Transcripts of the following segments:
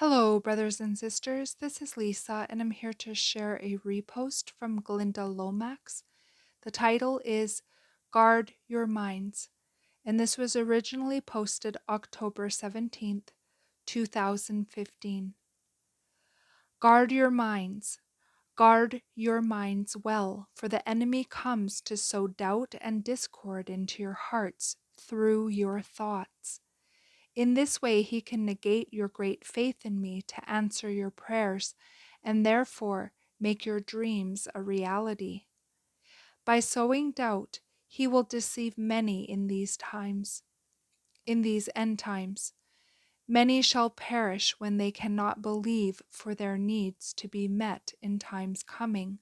Hello, brothers and sisters. This is Lisa, and I'm here to share a repost from Glynda Lomax. The title is Guard Your Minds, and this was originally posted October 17th, 2015. Guard your minds. Guard your minds well, for the enemy comes to sow doubt and discord into your hearts through your thoughts. In this way, he can negate your great faith in me to answer your prayers and therefore make your dreams a reality. By sowing doubt, he will deceive many in these times. In these end times, many shall perish when they cannot believe for their needs to be met in times coming.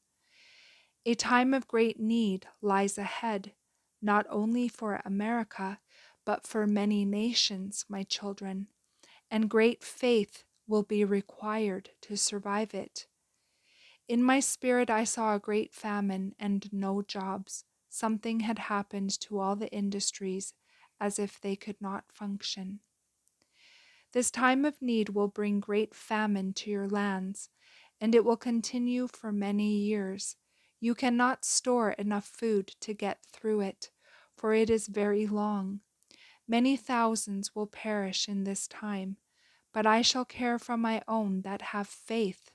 A time of great need lies ahead, not only for America, but for many nations, my children, and great faith will be required to survive it. In my spirit, I saw a great famine and no jobs. Something had happened to all the industries as if they could not function. This time of need will bring great famine to your lands, and it will continue for many years. You cannot store enough food to get through it, for it is very long. Many thousands will perish in this time, but I shall care for my own that have faith,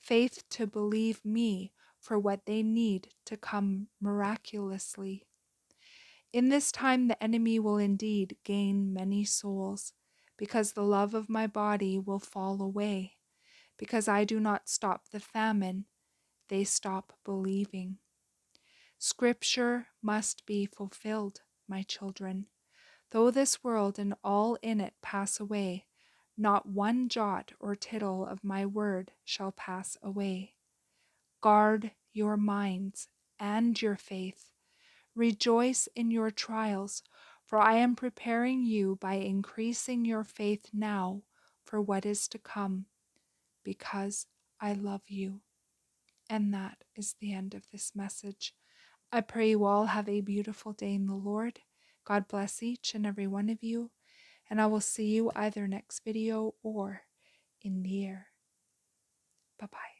faith to believe me for what they need to come miraculously. In this time, the enemy will indeed gain many souls, because the love of my body will fall away. Because I do not stop the famine, they stop believing. Scripture must be fulfilled, my children. Though this world and all in it pass away, not one jot or tittle of my word shall pass away. Guard your minds and your faith. Rejoice in your trials, for I am preparing you by increasing your faith now for what is to come, because I love you. And that is the end of this message. I pray you all have a beautiful day in the Lord God bless each and every one of you, and I will see you either next video or in the air. Bye bye.